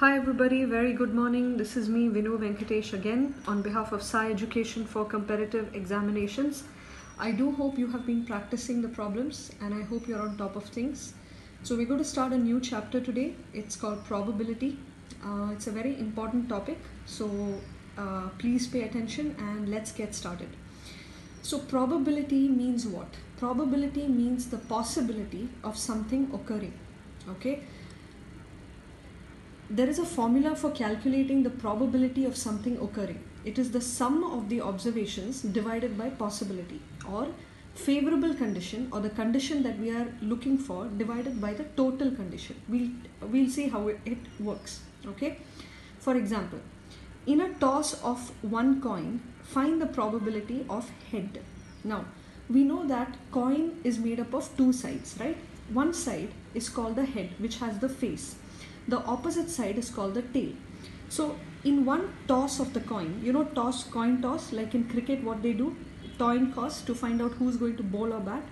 Hi everybody, very good morning. This is me Vinu Venkatesh again on behalf of Sai Education for Competitive Examinations. I do hope you have been practicing the problems and I hope you're on top of things. So we're going to start a new chapter today. It's called probability. Uh, it's a very important topic. So uh, please pay attention and let's get started. So probability means what? Probability means the possibility of something occurring. Okay there is a formula for calculating the probability of something occurring. It is the sum of the observations divided by possibility or favorable condition or the condition that we are looking for divided by the total condition. We'll, we'll see how it, it works. Okay. For example, in a toss of one coin, find the probability of head. Now, we know that coin is made up of two sides, right? One side is called the head, which has the face the opposite side is called the tail. So in one toss of the coin you know toss coin toss like in cricket what they do coin toss to find out who's going to bowl or bat.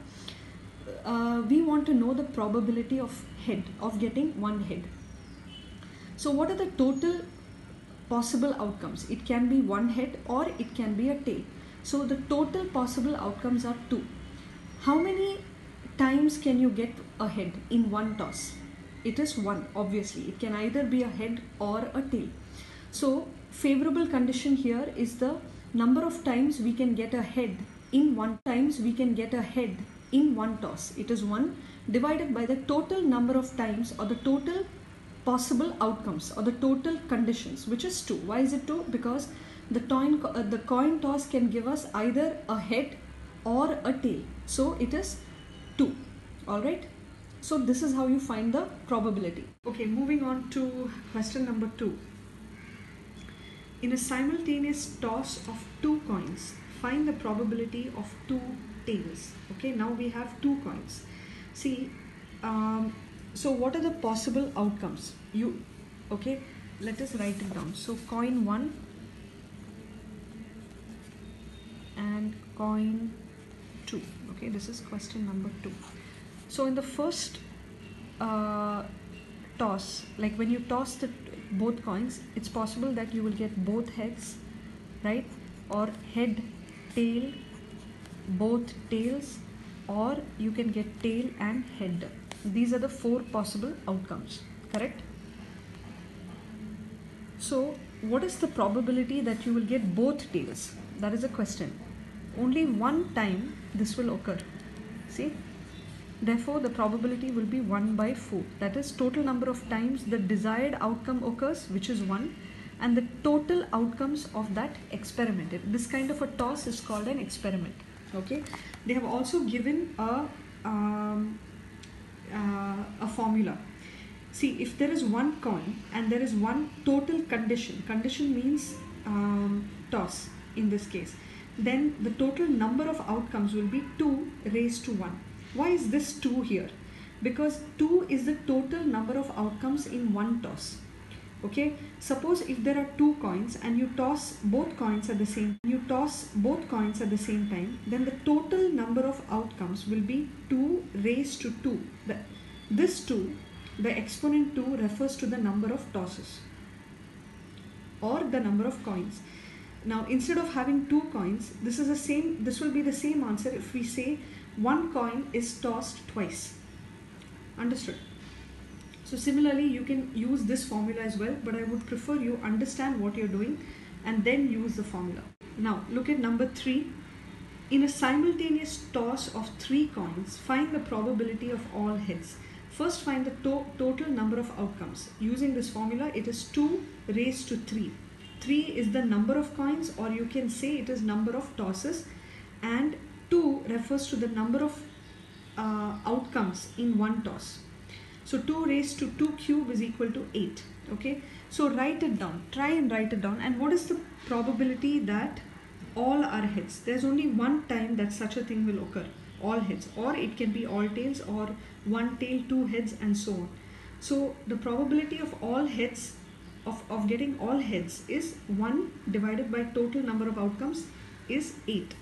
Uh, we want to know the probability of head of getting one head. So what are the total possible outcomes? It can be one head or it can be a tail. So the total possible outcomes are two. How many times can you get a head in one toss it is one obviously. It can either be a head or a tail. So favorable condition here is the number of times we can get a head in one times we can get a head in one toss. It is one divided by the total number of times or the total possible outcomes or the total conditions which is 2 why is it 2 because the coin uh, the coin toss can give us either a head or a tail. So it is 2 all right so this is how you find the probability. Okay, moving on to question number two. In a simultaneous toss of two coins, find the probability of two tails. Okay, now we have two coins. See, um, so what are the possible outcomes? You, okay, let us write it down. So coin one and coin two. Okay, this is question number two. So in the first uh, toss, like when you toss the both coins, it's possible that you will get both heads, right? Or head, tail, both tails, or you can get tail and head. These are the four possible outcomes, correct? So what is the probability that you will get both tails? That is a question. Only one time this will occur. See, Therefore, the probability will be 1 by 4. That is total number of times the desired outcome occurs, which is 1, and the total outcomes of that experiment. This kind of a toss is called an experiment. Okay. They have also given a, um, uh, a formula. See, if there is one coin and there is one total condition, condition means um, toss in this case, then the total number of outcomes will be 2 raised to 1 why is this 2 here? Because 2 is the total number of outcomes in one toss. Okay, suppose if there are two coins and you toss both coins at the same you toss both coins at the same time, then the total number of outcomes will be 2 raised to 2. The, this 2, the exponent 2 refers to the number of tosses or the number of coins. Now instead of having two coins, this is the same this will be the same answer if we say one coin is tossed twice. Understood? So similarly, you can use this formula as well, but I would prefer you understand what you're doing and then use the formula. Now, look at number three. In a simultaneous toss of three coins, find the probability of all heads. First, find the to total number of outcomes. Using this formula, it is 2 raised to 3. 3 is the number of coins or you can say it is number of tosses and 2 refers to the number of uh, outcomes in one toss. So 2 raised to 2 cube is equal to 8. Okay. So write it down. Try and write it down. And what is the probability that all are heads? There's only one time that such a thing will occur. All heads. Or it can be all tails or one tail, two heads and so on. So the probability of all heads of, of getting all heads is 1 divided by total number of outcomes is 8.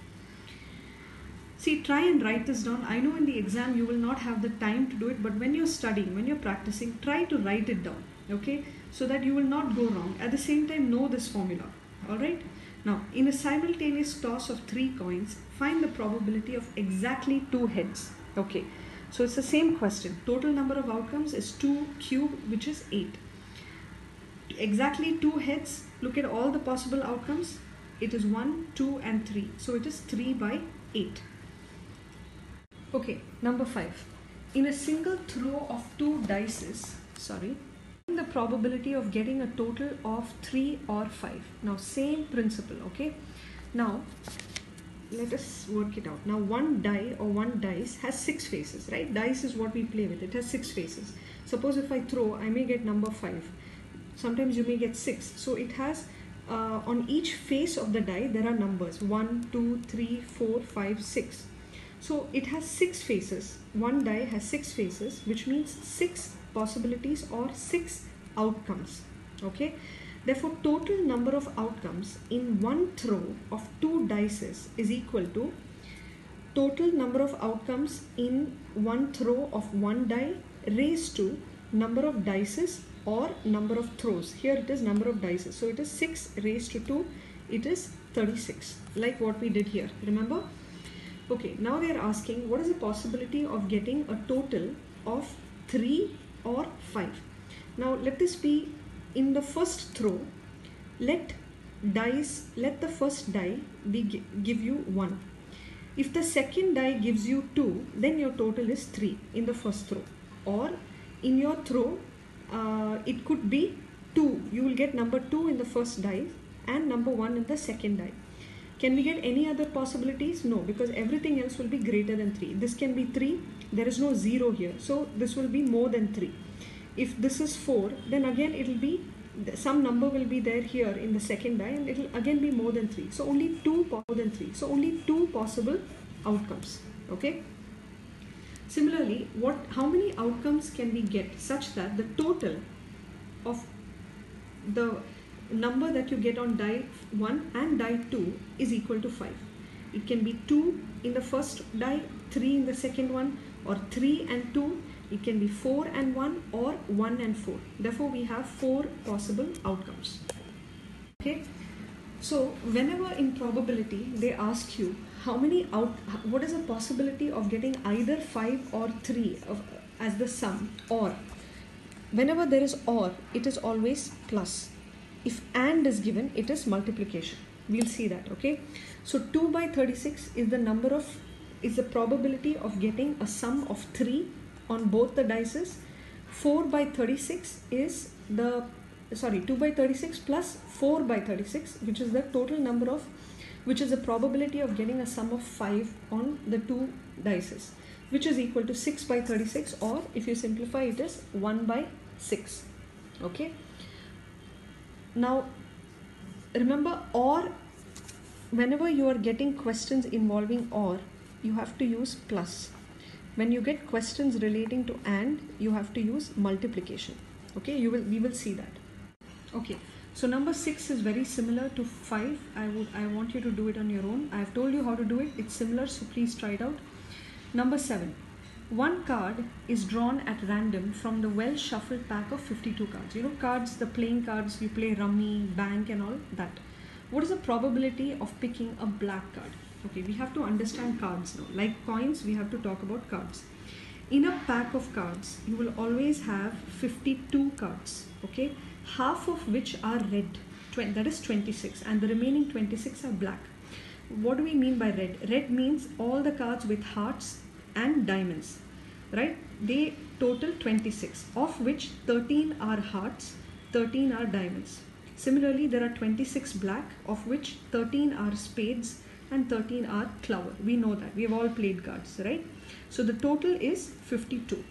See, try and write this down. I know in the exam you will not have the time to do it, but when you're studying, when you're practicing, try to write it down. Okay? so that you will not go wrong. At the same time, know this formula. Alright? Now, in a simultaneous toss of three coins, find the probability of exactly two heads. Okay, so it's the same question. Total number of outcomes is 2 cube, which is 8. Exactly two heads, look at all the possible outcomes. It is 1, 2, and 3. So it is 3 by 8. Okay, number 5. In a single throw of two dices, sorry, the probability of getting a total of 3 or 5 now same principle okay? Now let us work it out. Now one die or one dice has six faces right? Dice is what we play with. It has six faces. Suppose if i throw i may get number 5 sometimes you may get 6 so it has uh, on each face of the die there are numbers. 1 2 3 4 5 6 so it has six faces one die has six faces which means six possibilities or six outcomes. Okay? Therefore total number of outcomes in one throw of two dices is equal to total number of outcomes in one throw of one die raised to number of dices or number of throws. Here it is number of dices. So it is 6 raised to 2 it is 36 like what we did here. Remember okay now they are asking what is the possibility of getting a total of 3 or 5. Now let this be in the first throw. Let dice, let the first die be give you 1. If the second die gives you 2, then your total is 3 in the first throw. Or in your throw, uh, it could be 2. You will get number 2 in the first die and number 1 in the second die. Can we get any other possibilities? No, because everything else will be greater than 3. This can be 3, there is no 0 here. So this will be more than 3. If this is 4, then again it will be, some number will be there here in the second die and it will again be more than 3. So only 2 more than 3. So only 2 possible outcomes. Okay. Similarly, what, how many outcomes can we get such that the total of the number that you get on die 1 and die 2 is equal to 5. It can be 2 in the first die, 3 in the second one or 3 and 2. It can be 4 and 1 or 1 and 4. Therefore, we have 4 possible outcomes. Okay. So, whenever in probability they ask you how many out, what is the possibility of getting either 5 or 3 of, as the sum or whenever there is or, it is always plus if and is given it is multiplication. We'll see that okay? So 2 by 36 is the number of is the probability of getting a sum of 3 on both the dices. 4 by 36 is the sorry 2 by 36 plus 4 by 36 which is the total number of which is the probability of getting a sum of 5 on the two dices which is equal to 6 by 36 or if you simplify it is 1 by 6 okay now, remember or whenever you are getting questions involving or, you have to use plus. When you get questions relating to and, you have to use multiplication. Okay, you will we will see that. Okay, so number six is very similar to five. I would I want you to do it on your own. I have told you how to do it. It's similar, so please try it out. Number seven one card is drawn at random from the well shuffled pack of 52 cards. You know, cards, the playing cards, you play rummy, bank, and all that. What is the probability of picking a black card? Okay, we have to understand cards now. Like coins, we have to talk about cards. In a pack of cards, you will always have 52 cards, okay, half of which are red, that is 26, and the remaining 26 are black. What do we mean by red? Red means all the cards with hearts and diamonds right? They total 26 of which 13 are hearts 13 are diamonds. Similarly there are 26 black of which 13 are spades and 13 are clover we know that. We have all played cards right? So the total is 52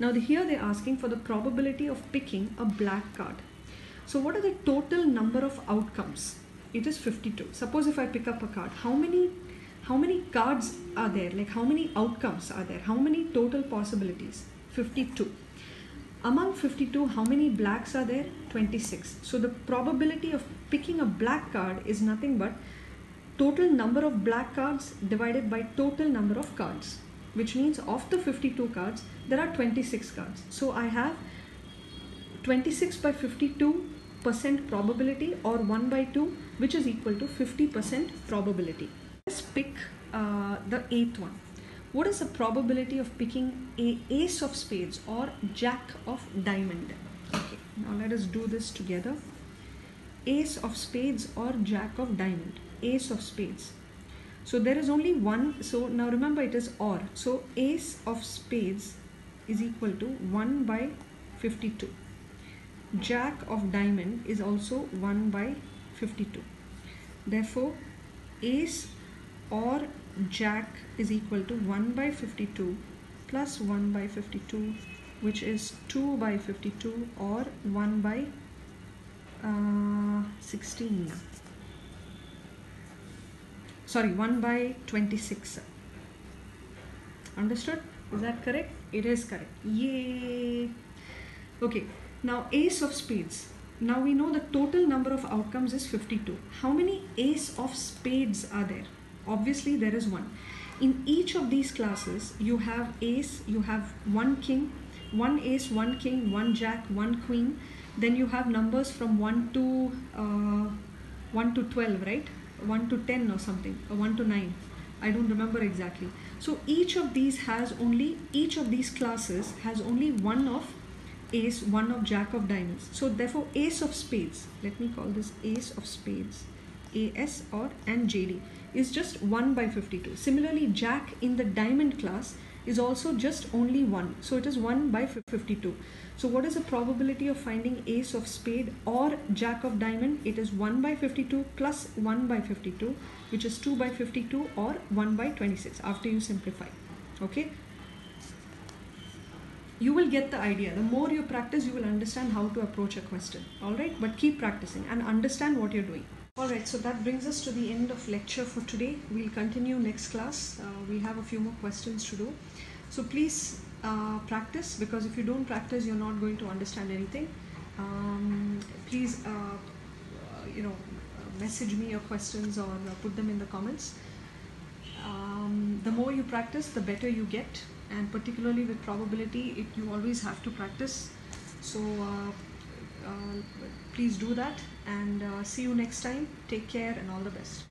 now the, here they're asking for the probability of picking a black card. So what are the total number of outcomes? It is 52 suppose if i pick up a card how many how many cards are there? Like how many outcomes are there? How many total possibilities? 52 among 52 how many blacks are there? 26 so the probability of picking a black card is nothing but total number of black cards divided by total number of cards which means of the 52 cards there are 26 cards. So i have 26 by 52 percent probability or 1 by 2 which is equal to 50 percent probability let's pick uh, the eighth one. What is the probability of picking a ace of spades or jack of diamond? Okay now let us do this together. Ace of spades or jack of diamond? Ace of spades. So there is only one so now remember it is or. So ace of spades is equal to 1 by 52 jack of diamond is also 1 by 52 therefore ace or jack is equal to 1 by 52 plus 1 by 52 which is 2 by 52 or 1 by uh, 16 sorry 1 by 26 understood? Is that correct? It is correct. Yay! Okay now ace of spades. Now we know the total number of outcomes is 52 how many ace of spades are there obviously there is one. In each of these classes you have ace you have one king one ace one king one jack one queen. Then you have numbers from 1 to uh, 1 to 12 right? 1 to 10 or something or 1 to 9 i don't remember exactly. So each of these has only each of these classes has only one of ace one of jack of diamonds. So therefore ace of spades. Let me call this ace of spades. As or and jd is just 1 by 52. Similarly, Jack in the diamond class is also just only 1. So it is 1 by 52. So what is the probability of finding ace of spade or jack of diamond? It is 1 by 52 plus 1 by 52 which is 2 by 52 or 1 by 26 after you simplify. Okay. You will get the idea. The more you practice, you will understand how to approach a question. Alright, but keep practicing and understand what you're doing. Alright, so that brings us to the end of lecture for today. We'll continue next class. Uh, we have a few more questions to do. So please uh, practice because if you don't practice, you're not going to understand anything. Um, please, uh, uh you know, message me your questions or uh, put them in the comments. Um, the more you practice, the better you get. And particularly with probability, it, you always have to practice. So uh, please do that and uh, see you next time. Take care and all the best.